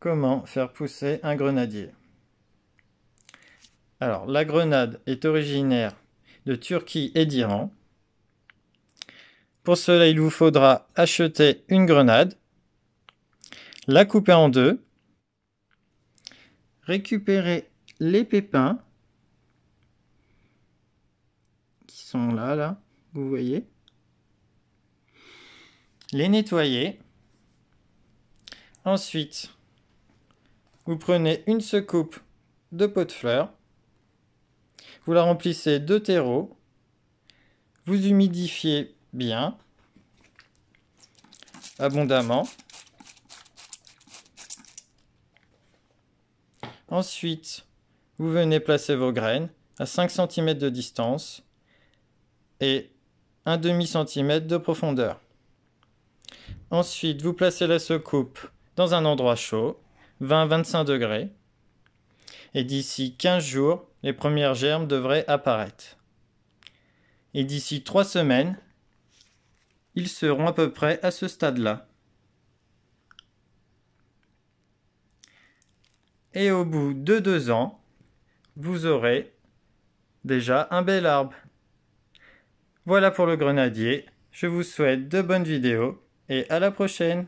Comment faire pousser un grenadier? Alors, la grenade est originaire de Turquie et d'Iran. Pour cela, il vous faudra acheter une grenade, la couper en deux, récupérer les pépins qui sont là, là, vous voyez, les nettoyer. Ensuite, vous prenez une secoupe de pot de fleurs, vous la remplissez de terreau, vous humidifiez bien, abondamment. Ensuite, vous venez placer vos graines à 5 cm de distance et un demi centimètre de profondeur. Ensuite, vous placez la secoupe dans un endroit chaud 20-25 degrés. Et d'ici 15 jours, les premières germes devraient apparaître. Et d'ici 3 semaines, ils seront à peu près à ce stade-là. Et au bout de 2 ans, vous aurez déjà un bel arbre. Voilà pour le grenadier. Je vous souhaite de bonnes vidéos et à la prochaine